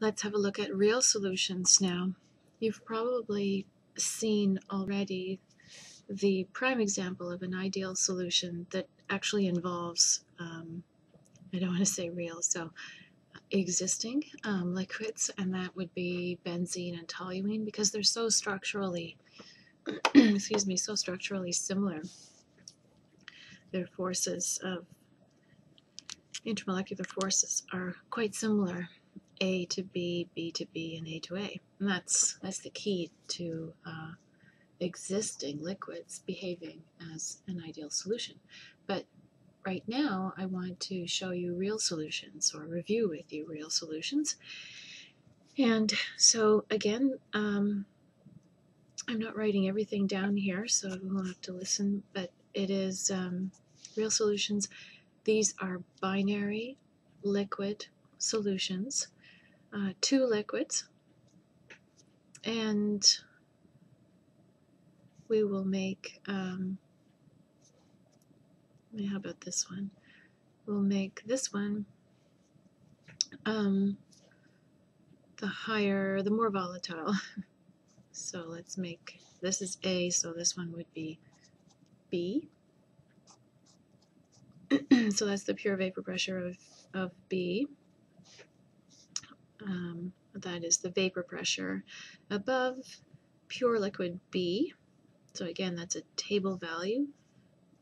let's have a look at real solutions now. You've probably seen already the prime example of an ideal solution that actually involves, um, I don't want to say real, so existing um, liquids, and that would be benzene and toluene because they're so structurally, excuse me, so structurally similar. Their forces of intermolecular forces are quite similar, A to B, B to B, and A to A. And that's that's the key to uh, existing liquids behaving as an ideal solution. But right now, I want to show you real solutions or review with you real solutions. And so again, um, I'm not writing everything down here, so you will have to listen, but it is um, real solutions. These are binary liquid solutions, uh, two liquids, and we will make, um, how about this one? We'll make this one um, the higher, the more volatile. So let's make, this is A, so this one would be B. so that's the pure vapor pressure of, of B. Um, that is the vapor pressure above pure liquid B. So again, that's a table value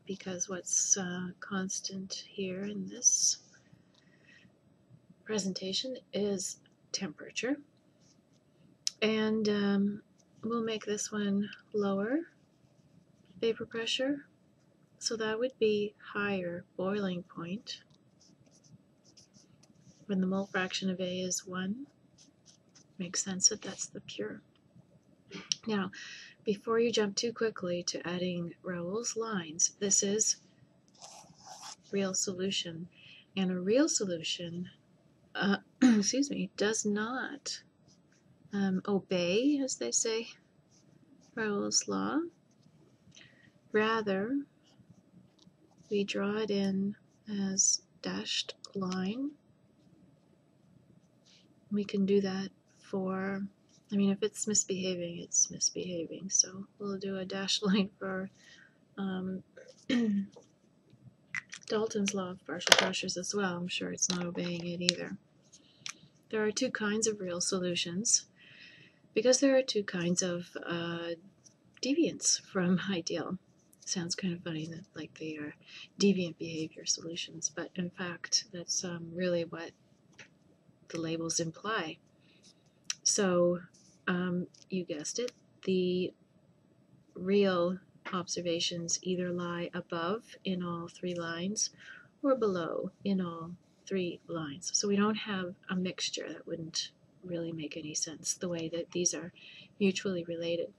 because what's uh, constant here in this presentation is temperature. And um, we'll make this one lower vapor pressure. So that would be higher boiling point when the mole fraction of A is 1. Makes sense that that's the pure. Now, before you jump too quickly to adding Raoult's lines, this is real solution. And a real solution, uh, excuse me, does not um, obey, as they say, Raoult's law. Rather, we draw it in as dashed line. We can do that for, I mean, if it's misbehaving, it's misbehaving. So we'll do a dashed line for um, Dalton's law of partial pressures as well. I'm sure it's not obeying it either. There are two kinds of real solutions because there are two kinds of uh, deviance from ideal. Sounds kind of funny that like they are deviant behavior solutions, but in fact, that's um, really what the labels imply. So, um, you guessed it, the real observations either lie above in all three lines or below in all three lines. So we don't have a mixture that wouldn't really make any sense the way that these are mutually related.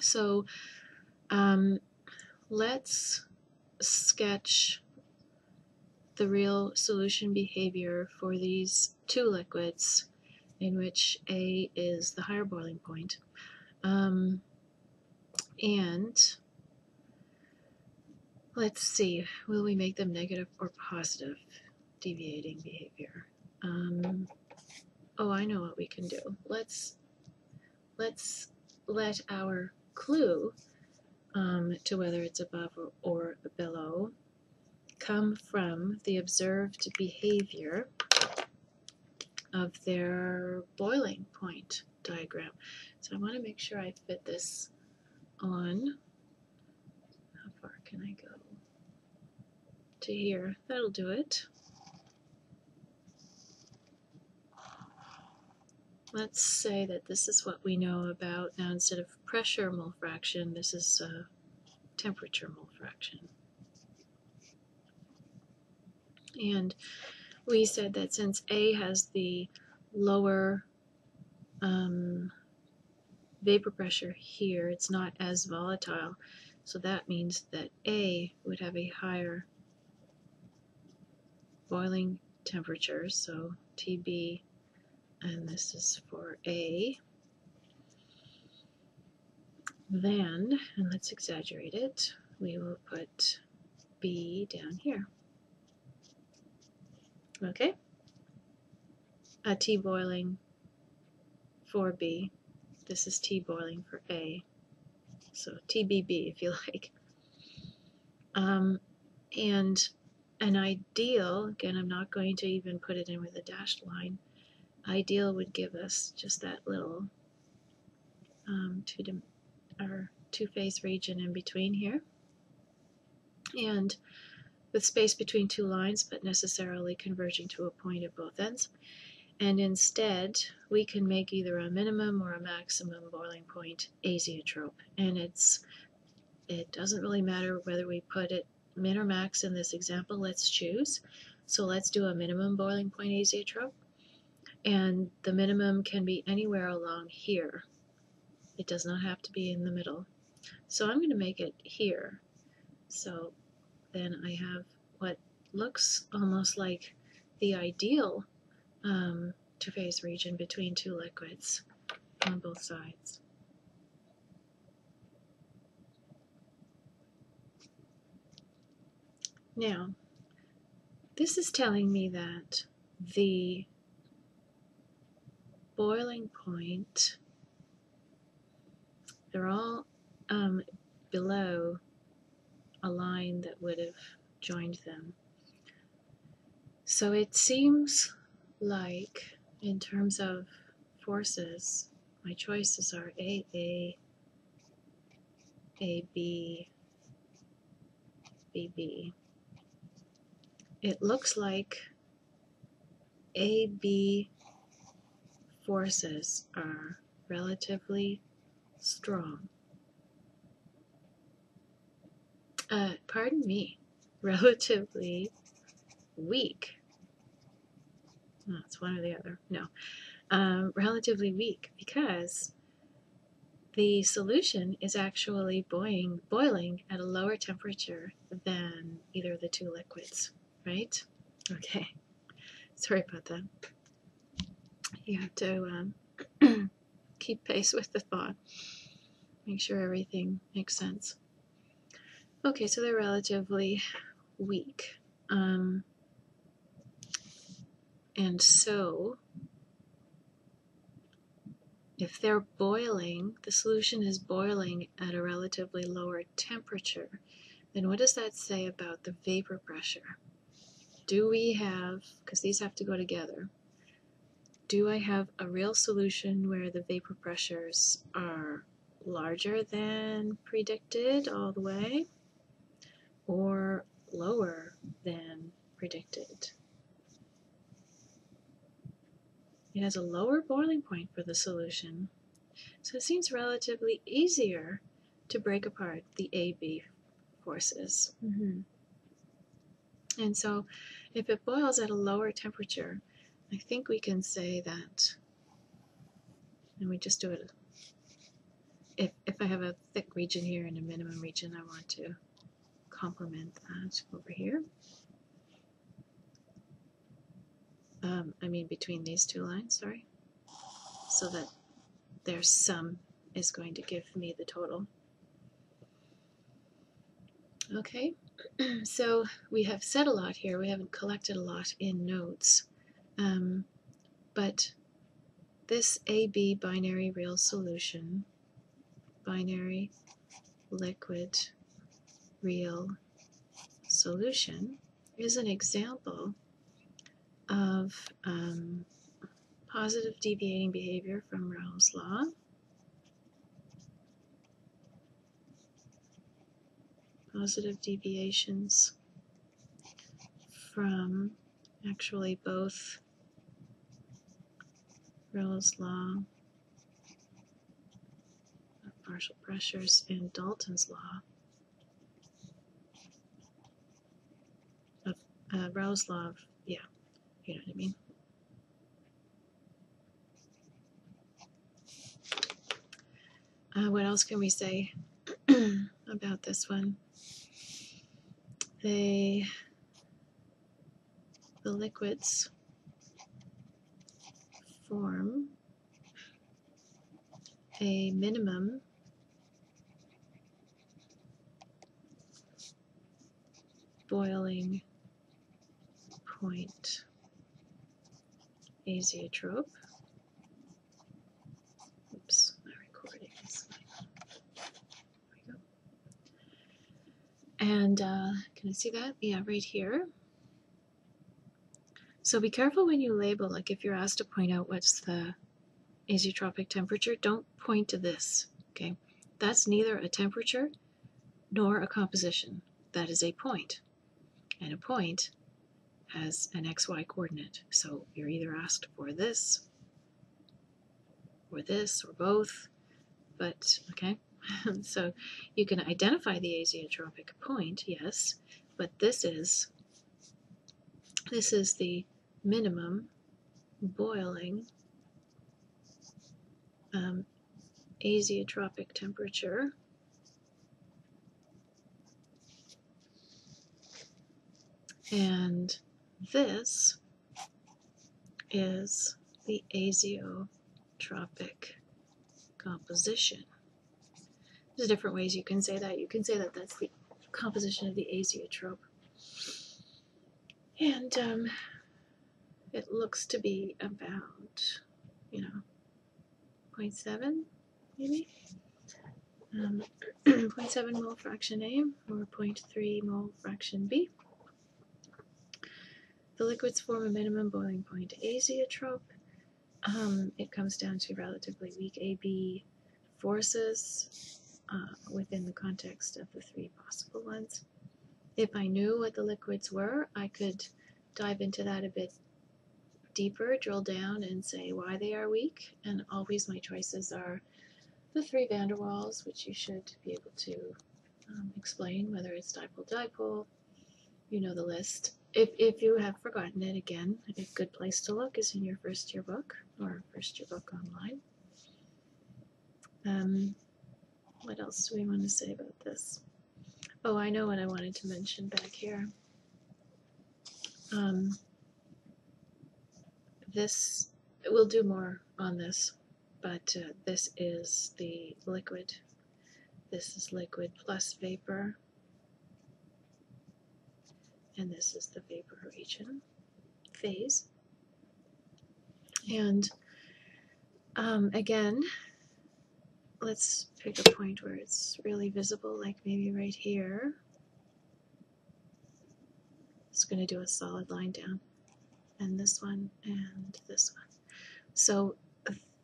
So um, let's sketch the real solution behavior for these two liquids in which A is the higher boiling point. Um, and let's see, will we make them negative or positive deviating behavior? Um, oh, I know what we can do. Let's let's let our clue um, to whether it's above or, or below come from the observed behavior of their boiling point diagram. So I want to make sure I fit this on. How far can I go? To here. That'll do it. Let's say that this is what we know about. Now instead of pressure mole fraction, this is uh, temperature mole fraction. And we said that since A has the lower um, vapor pressure here, it's not as volatile. So that means that A would have a higher boiling temperature, so TB and this is for A, then, and let's exaggerate it, we will put B down here. Okay? uh, T boiling for B. This is T boiling for A. So TBB if you like. Um, and an ideal, again, I'm not going to even put it in with a dashed line, ideal would give us just that little um, two, or two phase region in between here. And with space between two lines, but necessarily converging to a point at both ends. And instead, we can make either a minimum or a maximum boiling point azeotrope. And it's it doesn't really matter whether we put it min or max in this example. Let's choose. So let's do a minimum boiling point azeotrope. And the minimum can be anywhere along here. It does not have to be in the middle. So I'm going to make it here. So then I have what looks almost like the ideal um, two-phase region between two liquids on both sides. Now, this is telling me that the boiling point, they're all um, below a line that would have joined them. So it seems like, in terms of forces, my choices are A, A, A, B, B, B. It looks like A, B forces are relatively strong. Uh, pardon me, relatively weak. Oh, it's one or the other. No. Um, relatively weak because the solution is actually boiling, boiling at a lower temperature than either of the two liquids, right? Okay. Sorry about that. You have to um, keep pace with the thought. Make sure everything makes sense. Okay, so they're relatively weak. Um, and so, if they're boiling, the solution is boiling at a relatively lower temperature, then what does that say about the vapor pressure? Do we have, because these have to go together, do I have a real solution where the vapor pressures are larger than predicted all the way or lower than predicted? It has a lower boiling point for the solution, so it seems relatively easier to break apart the AB forces. Mm -hmm. And so if it boils at a lower temperature, I think we can say that, and we just do it, if, if I have a thick region here and a minimum region, I want to complement that over here. um, I mean between these two lines, sorry, so that their sum is going to give me the total. Okay, so we have said a lot here. We haven't collected a lot in notes. Um, but this AB binary real solution, binary liquid real solution, is an example of um, positive deviating behavior from Raoult's law. Positive deviations from actually both Raoult's law of partial pressures and Dalton's law uh, law of, yeah, you know what I mean? Uh, what else can we say about this one? They, the liquids form a minimum boiling point azeotrope. Oops, my recording is. There we go. And uh, can I see that? Yeah, right here. So be careful when you label, like if you're asked to point out what's the azeotropic temperature, don't point to this, okay? That's neither a temperature nor a composition. That is a point. And a point has an xy coordinate. So you're either asked for this, or this, or both, but, okay? so you can identify the azeotropic point, yes, but this is this is the minimum boiling um, azeotropic temperature. And this is the azeotropic composition. There's different ways you can say that. You can say that that's the composition of the azeotrope. And um, it looks to be about, you know, 0.7 maybe? Um, 0.7 mole fraction A or 0.3 mole fraction B. The liquids form a minimum boiling point azeotrope. Um, it comes down to relatively weak AB forces uh, within the context of the three possible ones. If I knew what the liquids were, I could dive into that a bit deeper, drill down and say why they are weak, and always my choices are the three van der Waals, which you should be able to um, explain, whether it's dipole-dipole, you know the list. If, if you have forgotten it, again, a good place to look is in your first year book, or first year book online. Um, what else do we want to say about this? Oh, I know what I wanted to mention back here. Um, this, we'll do more on this, but uh, this is the liquid. This is liquid plus vapor. And this is the vapor region phase. And um, again, let's pick a point where it's really visible, like maybe right here. It's going to do a solid line down, and this one, and this one. So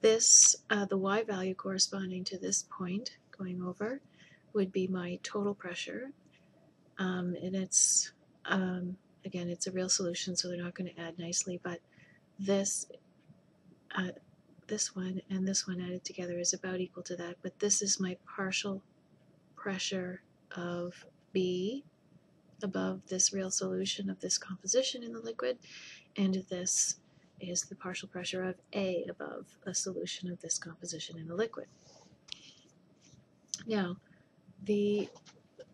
this, uh, the y value corresponding to this point going over, would be my total pressure. Um, and it's, um, again, it's a real solution, so they're not going to add nicely, but this uh, this one and this one added together is about equal to that, but this is my partial pressure of B above this real solution of this composition in the liquid, and this is the partial pressure of A above a solution of this composition in the liquid. Now, the,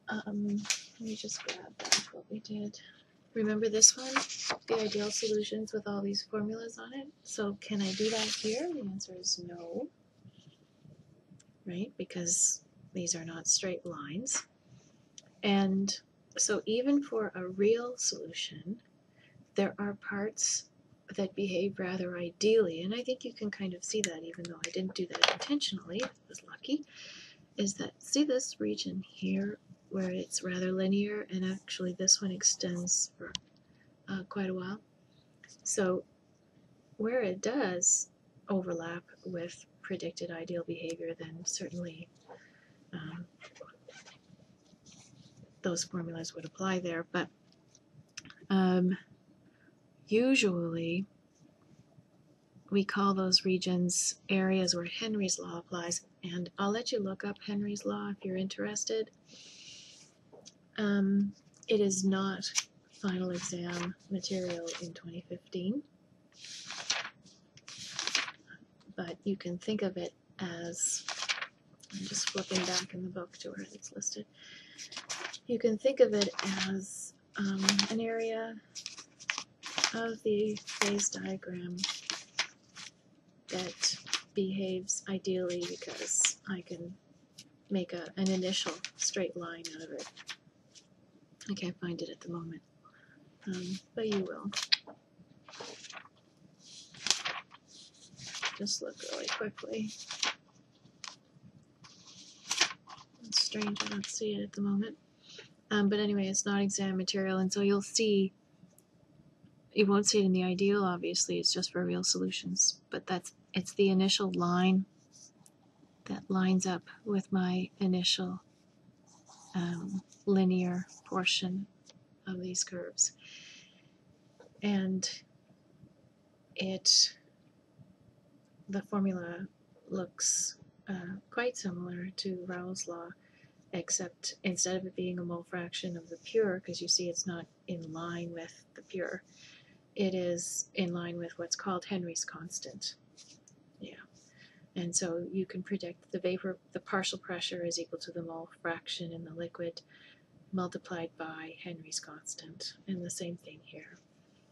um, let me just grab back what we did. Remember this one? The ideal solutions with all these formulas on it. So can I do that here? The answer is no. Right? Because these are not straight lines. And so even for a real solution, there are parts that behave rather ideally, and I think you can kind of see that even though I didn't do that intentionally, I was lucky, is that, see this region here where it's rather linear and actually this one extends for uh, quite a while. So where it does overlap with predicted ideal behavior, then certainly um, those formulas would apply there. But um, usually we call those regions areas where Henry's law applies. And I'll let you look up Henry's law if you're interested. Um, it is not final exam material in 2015, but you can think of it as, I'm just flipping back in the book to where it's listed. You can think of it as um, an area of the phase diagram that behaves ideally because I can make a, an initial straight line out of it. I can't find it at the moment, um, but you will. just look really quickly. It's strange, I don't see it at the moment. Um, but anyway, it's not exam material, and so you'll see, you won't see it in the ideal, obviously, it's just for real solutions, but that's, it's the initial line that lines up with my initial um, linear portion of these curves. And it, the formula looks uh, quite similar to Raoult's law, except instead of it being a mole fraction of the pure, because you see it's not in line with the pure, it is in line with what's called Henry's constant. And so you can predict the vapor, the partial pressure is equal to the mole fraction in the liquid multiplied by Henry's constant. And the same thing here.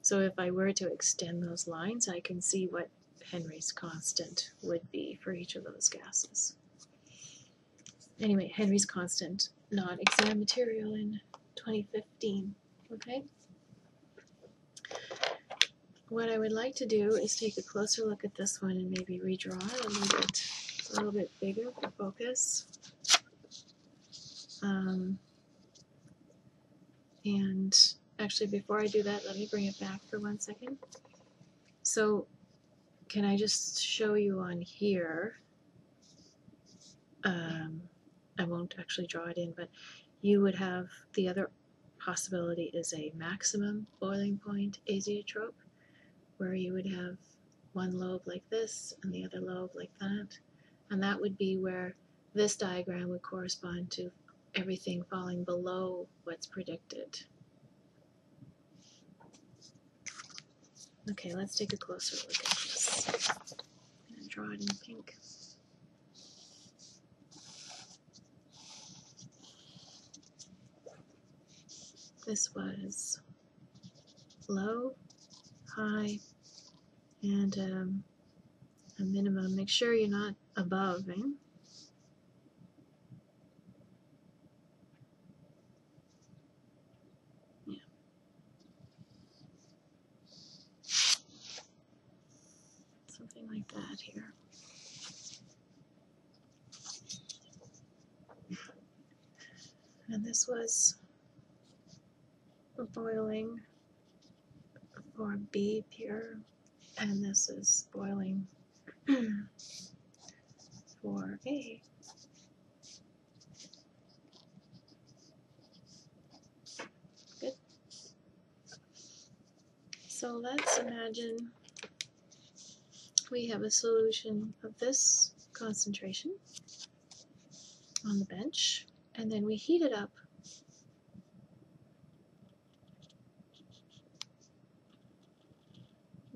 So if I were to extend those lines, I can see what Henry's constant would be for each of those gases. Anyway, Henry's constant, not exam material in 2015, okay? What I would like to do is take a closer look at this one and maybe redraw it a little bit, a little bit bigger for focus. Um, and actually, before I do that, let me bring it back for one second. So, can I just show you on here? Um, I won't actually draw it in, but you would have the other possibility is a maximum boiling point azeotrope, where you would have one lobe like this and the other lobe like that. And that would be where this diagram would correspond to everything falling below what's predicted. Okay, let's take a closer look at this. I'm going to draw it in pink. This was low, high, and um, a minimum. Make sure you're not above, eh? Yeah. Something like that here. And this was boiling for B pure, and this is boiling for A. Good. So let's imagine we have a solution of this concentration on the bench, and then we heat it up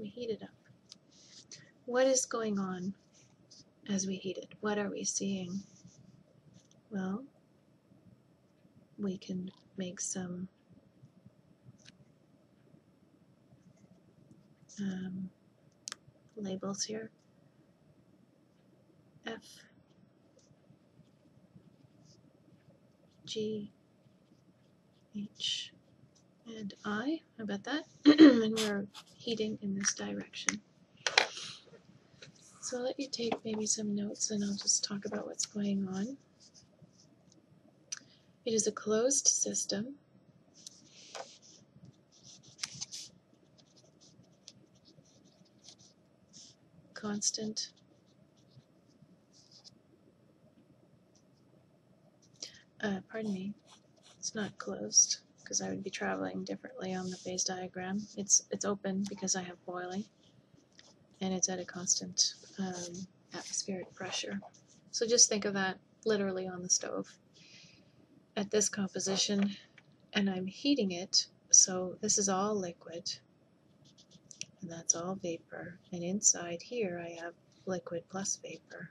we heat it up. What is going on as we heat it? What are we seeing? Well, we can make some um, labels here. F, G, H, and I. How about that? and we're heating in this direction. So I'll let you take maybe some notes and I'll just talk about what's going on. It is a closed system. Constant uh, pardon me, it's not closed because I would be traveling differently on the phase diagram. It's, it's open because I have boiling and it's at a constant um, atmospheric pressure. So just think of that literally on the stove at this composition and I'm heating it so this is all liquid and that's all vapor and inside here I have liquid plus vapor.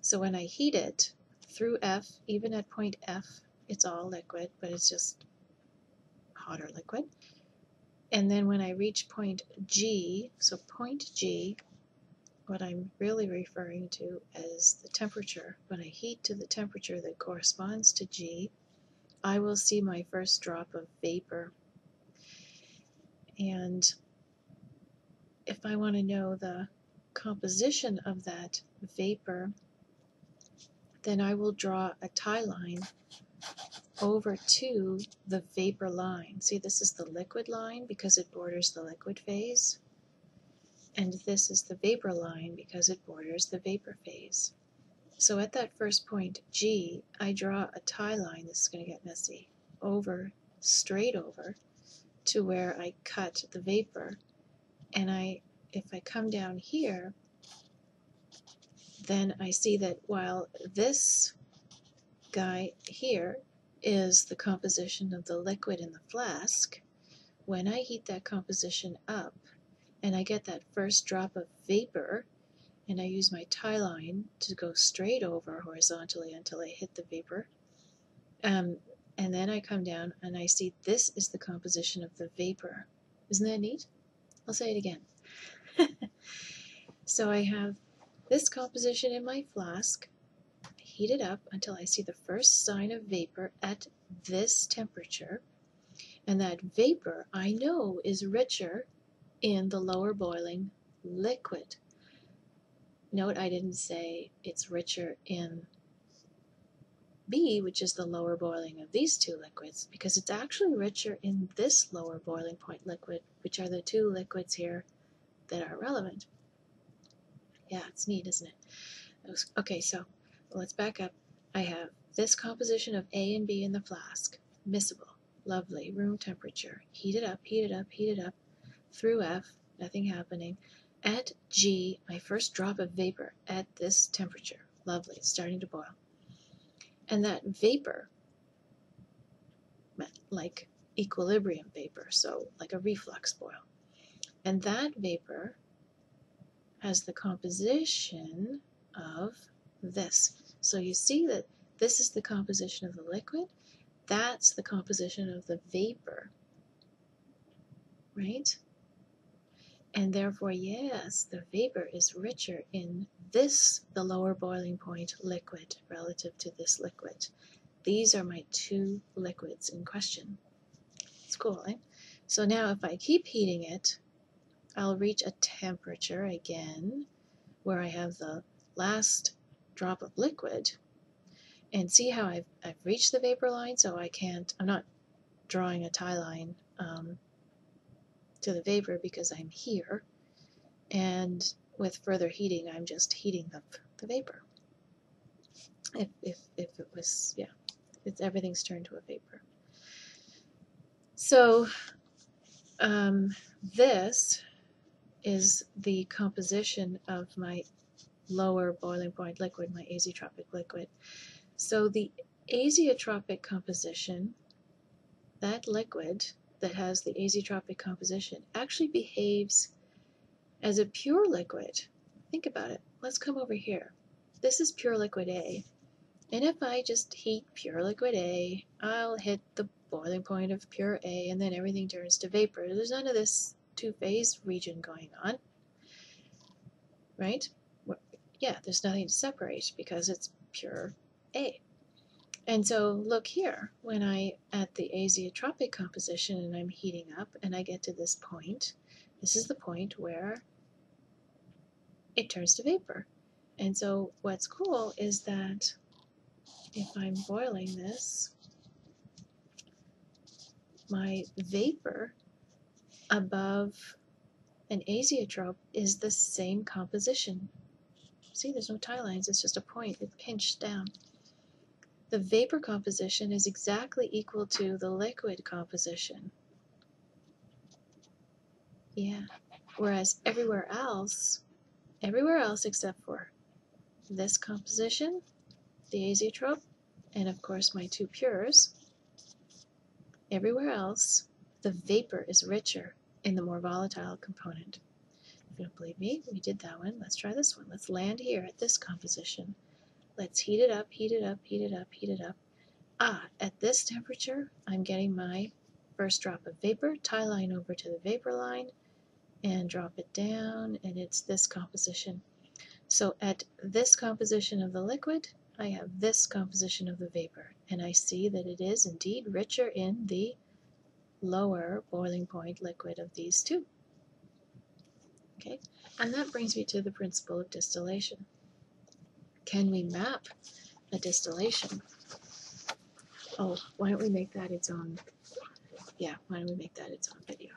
So when I heat it through F, even at point F, it's all liquid, but it's just hotter liquid. And then when I reach point G, so point G, what I'm really referring to as the temperature. When I heat to the temperature that corresponds to G, I will see my first drop of vapor. And if I want to know the composition of that vapor, then I will draw a tie line over to the vapor line. See, this is the liquid line because it borders the liquid phase. And this is the vapor line because it borders the vapor phase. So at that first point, G, I draw a tie line, this is going to get messy, over, straight over, to where I cut the vapor. And I, if I come down here, then I see that while this guy here is the composition of the liquid in the flask, when I heat that composition up and I get that first drop of vapor, and I use my tie line to go straight over horizontally until I hit the vapor, um, and then I come down and I see this is the composition of the vapor. Isn't that neat? I'll say it again. so I have this composition in my flask, heat it up until I see the first sign of vapor at this temperature. And that vapor I know is richer in the lower boiling liquid. Note I didn't say it's richer in B, which is the lower boiling of these two liquids, because it's actually richer in this lower boiling point liquid, which are the two liquids here that are relevant. Yeah, it's neat, isn't it? Okay, so let's back up. I have this composition of A and B in the flask, miscible, lovely, room temperature, heat it up, heat it up, heat it up, through F, nothing happening. At G, my first drop of vapor at this temperature, lovely, starting to boil. And that vapor, like equilibrium vapor, so like a reflux boil. And that vapor has the composition of this. So you see that this is the composition of the liquid, that's the composition of the vapor, right? And therefore, yes, the vapor is richer in this, the lower boiling point liquid, relative to this liquid. These are my two liquids in question. It's cool, eh? So now if I keep heating it, I'll reach a temperature again where I have the last drop of liquid and see how I've, I've reached the vapor line so I can't, I'm not drawing a tie line um, to the vapor because I'm here. And with further heating, I'm just heating up the vapor. If, if, if it was, yeah, it's, everything's turned to a vapor. So um, this is the composition of my lower boiling point liquid, my azeotropic liquid. So the azeotropic composition, that liquid that has the azeotropic composition actually behaves as a pure liquid. Think about it. Let's come over here. This is pure liquid A. And if I just heat pure liquid A, I'll hit the boiling point of pure A and then everything turns to vapor. There's none of this two-phase region going on, right? Yeah, there's nothing to separate because it's pure A. And so look here, when I at the azeotropic composition and I'm heating up and I get to this point, this is the point where it turns to vapor. And so what's cool is that if I'm boiling this, my vapor above an azeotrope is the same composition. See, there's no tie lines, it's just a point, it pinched down the vapor composition is exactly equal to the liquid composition. Yeah, whereas everywhere else, everywhere else except for this composition, the azeotrope, and of course my two pures, everywhere else the vapor is richer in the more volatile component. You don't believe me, we did that one. Let's try this one. Let's land here at this composition. Let's heat it up, heat it up, heat it up, heat it up. Ah, at this temperature, I'm getting my first drop of vapor, tie line over to the vapor line, and drop it down, and it's this composition. So at this composition of the liquid, I have this composition of the vapor, and I see that it is indeed richer in the lower boiling point liquid of these two. Okay, and that brings me to the principle of distillation. Can we map a distillation? Oh, why don't we make that its own? Yeah, why don't we make that its own video?